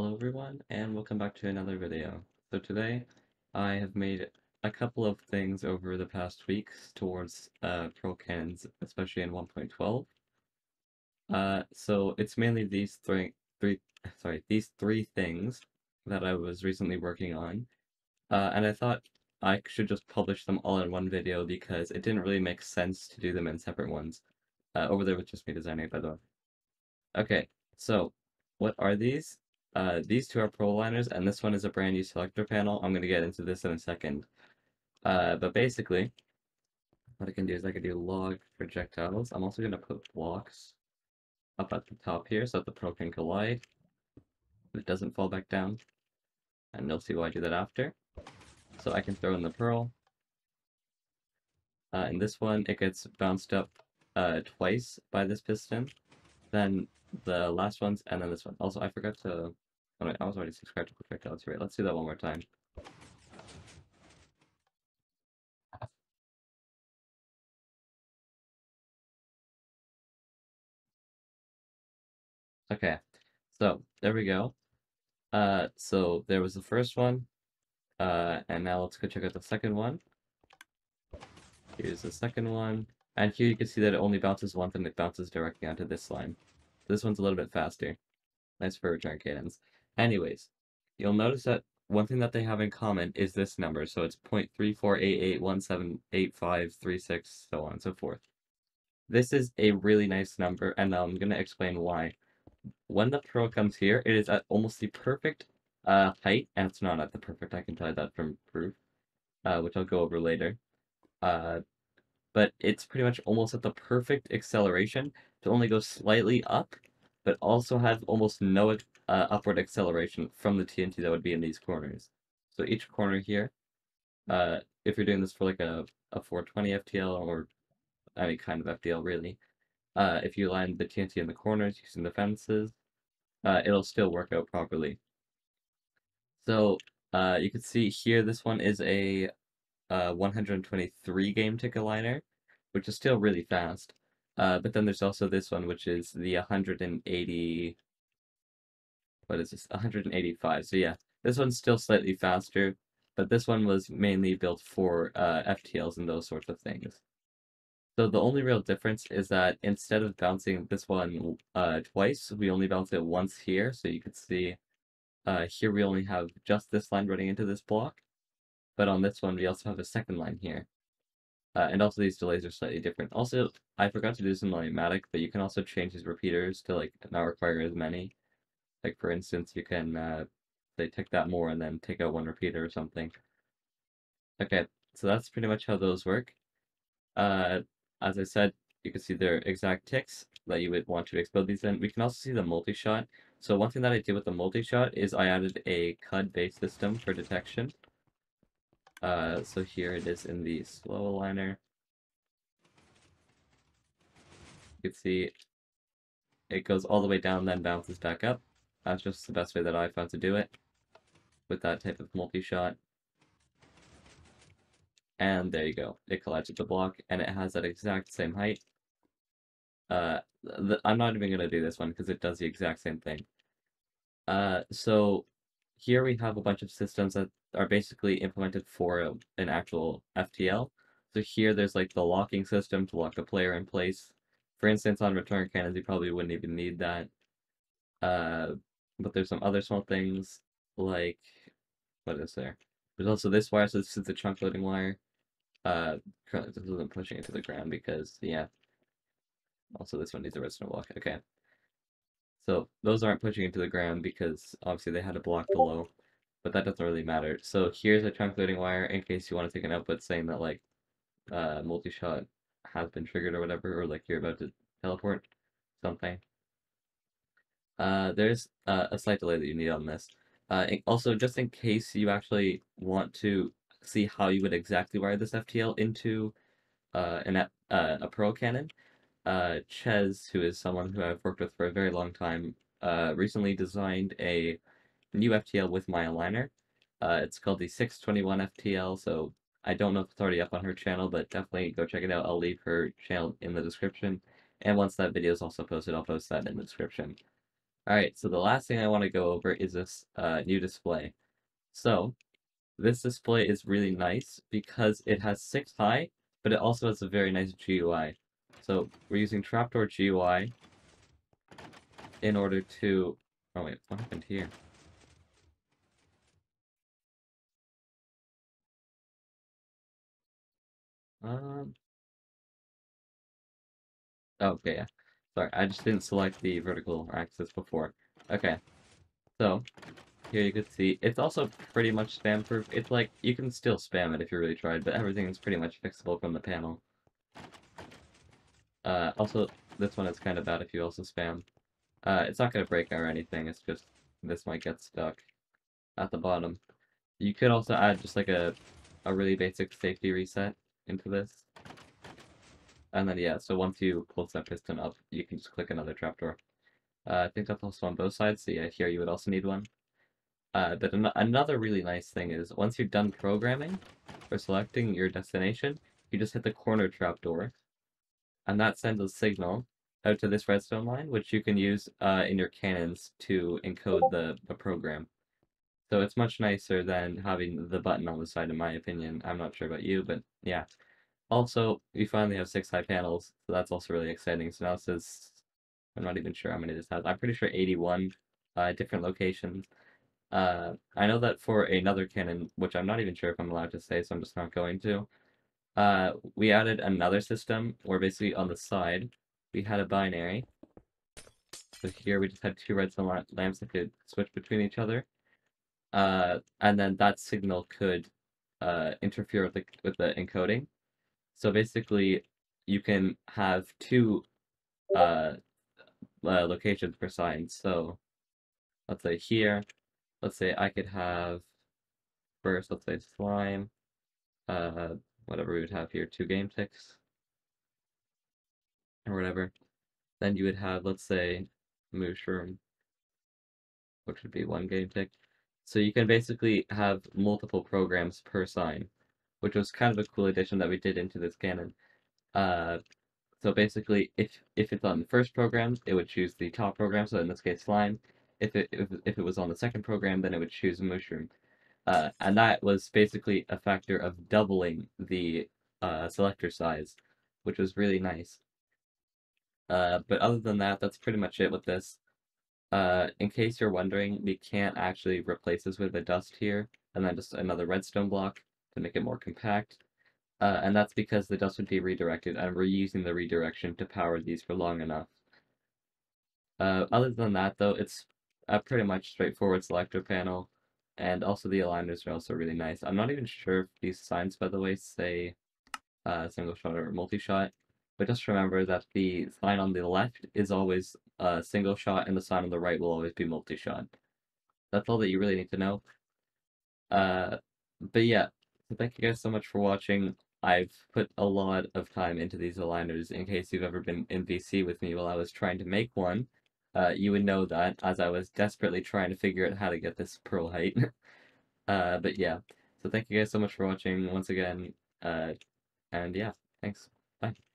Hello everyone, and welcome back to another video. So today, I have made a couple of things over the past weeks towards uh, Pearl Cannons, especially in 1.12. Uh, so it's mainly these three, three, sorry, these three things that I was recently working on, uh, and I thought I should just publish them all in one video because it didn't really make sense to do them in separate ones. Uh, over there with just me designing by the way. Okay, so what are these? Uh, these two are pearl aligners, and this one is a brand new selector panel. I'm going to get into this in a second. Uh, but basically, what I can do is I can do log projectiles. I'm also going to put blocks up at the top here so that the pro can collide. It doesn't fall back down. And you'll see why I do that after. So I can throw in the pearl. Uh, in this one, it gets bounced up uh, twice by this piston. Then the last ones, and then this one. Also, I forgot to... I was already subscribed to Projectiles. Right, let's do that one more time. Okay, so there we go. Uh, so there was the first one, uh, and now let's go check out the second one. Here's the second one, and here you can see that it only bounces once and it bounces directly onto this line. This one's a little bit faster. Nice for return cannons. Anyways, you'll notice that one thing that they have in common is this number, so it's 0.3488178536, so on and so forth. This is a really nice number, and I'm going to explain why when the pearl comes here, it is at almost the perfect uh, height, and it's not at the perfect, I can tell you that from proof, uh, which I'll go over later. Uh, but it's pretty much almost at the perfect acceleration to only go slightly up, but also have almost no uh, upward acceleration from the TNT that would be in these corners. So each corner here, uh, if you're doing this for like a, a 420 FTL or any kind of FTL really, uh, if you line the TNT in the corners using the fences, uh, it'll still work out properly. So uh, you can see here, this one is a uh, 123 game tick aligner, which is still really fast. Uh, but then there's also this one, which is the 180. What is this? 185. So yeah, this one's still slightly faster, but this one was mainly built for uh, FTLs and those sorts of things. So the only real difference is that instead of bouncing this one uh, twice, we only bounce it once here. So you can see uh, here we only have just this line running into this block. But on this one, we also have a second line here. Uh, and also these delays are slightly different. Also, I forgot to do this in Matic, but you can also change these repeaters to like not require as many. Like for instance, you can uh, say take that more and then take out one repeater or something. Okay, so that's pretty much how those work. Uh, as I said, you can see their exact ticks that you would want to explode these in. We can also see the multi-shot. So one thing that I did with the multi-shot is I added a CUD-based system for detection. Uh, so here it is in the slow aligner. You can see it goes all the way down, then bounces back up. That's just the best way that I found to do it with that type of multi-shot. And there you go. It collides with the block, and it has that exact same height. Uh, I'm not even going to do this one because it does the exact same thing. Uh, so here we have a bunch of systems that are basically implemented for a, an actual FTL. So here there's like the locking system to lock the player in place. For instance, on return cannons, you probably wouldn't even need that. Uh, but there's some other small things like, what is there? There's also this wire, so this is the chunk loading wire. Uh, currently this isn't pushing it to the ground because, yeah. Also, this one needs a redstone block. Okay. So those aren't pushing into the ground because obviously they had a block below, but that doesn't really matter. So here's a chunk loading wire in case you want to take an output saying that like uh, multi-shot has been triggered or whatever, or like you're about to teleport something. Uh, there's uh, a slight delay that you need on this. Uh, also, just in case you actually want to see how you would exactly wire this FTL into uh, an, uh, a Pearl cannon, Chez, who is someone who I've worked with for a very long time, recently designed a new FTL with my aligner. It's called the 621 FTL, so I don't know if it's already up on her channel, but definitely go check it out. I'll leave her channel in the description. And once that video is also posted, I'll post that in the description. Alright, so the last thing I want to go over is this uh, new display. So, this display is really nice because it has 6 high, but it also has a very nice GUI. So, we're using Trapdoor GUI in order to... Oh wait, what happened here? Um... Oh, okay, yeah. Sorry, I just didn't select the vertical axis before. Okay, so here you can see it's also pretty much spam proof. It's like you can still spam it if you really tried, but everything is pretty much fixable from the panel. Uh, also, this one is kind of bad if you also spam. Uh, it's not going to break or anything, it's just this might get stuck at the bottom. You could also add just like a, a really basic safety reset into this. And then, yeah, so once you close that piston up, you can just click another trapdoor. Uh, I think that's also on both sides, so yeah, here you would also need one. Uh, but an another really nice thing is, once you're done programming, or selecting your destination, you just hit the corner trapdoor, and that sends a signal out to this redstone line, which you can use uh, in your cannons to encode the, the program. So it's much nicer than having the button on the side, in my opinion. I'm not sure about you, but yeah. Also, we finally have six high panels, so that's also really exciting. So now it says, I'm not even sure how many this has. I'm pretty sure 81 uh, different locations. Uh, I know that for another cannon, which I'm not even sure if I'm allowed to say, so I'm just not going to, uh, we added another system where basically on the side, we had a binary. So here we just had two redstone lamps that could switch between each other. Uh, and then that signal could uh, interfere with the, with the encoding. So basically, you can have two uh, uh, locations per sign. So let's say here, let's say I could have first, let's say slime, uh, whatever we would have here, two game ticks, or whatever. Then you would have, let's say, mushroom, which would be one game tick. So you can basically have multiple programs per sign which was kind of a cool addition that we did into this cannon. Uh, so basically, if if it's on the first program, it would choose the top program. So in this case, slime. If it if, if it was on the second program, then it would choose a mushroom. Uh, and that was basically a factor of doubling the uh, selector size, which was really nice. Uh, but other than that, that's pretty much it with this. Uh, in case you're wondering, we can't actually replace this with a dust here, and then just another redstone block to make it more compact. Uh, and that's because the dust would be redirected, and we're using the redirection to power these for long enough. Uh, other than that, though, it's a pretty much straightforward selector panel, and also the aligners are also really nice. I'm not even sure if these signs, by the way, say uh, single shot or multi-shot, but just remember that the sign on the left is always a single shot, and the sign on the right will always be multi-shot. That's all that you really need to know. Uh, but yeah, so thank you guys so much for watching. I've put a lot of time into these aligners. In case you've ever been in VC with me while I was trying to make one, uh, you would know that as I was desperately trying to figure out how to get this pearl height. uh, but yeah, so thank you guys so much for watching once again. Uh, and yeah, thanks. Bye.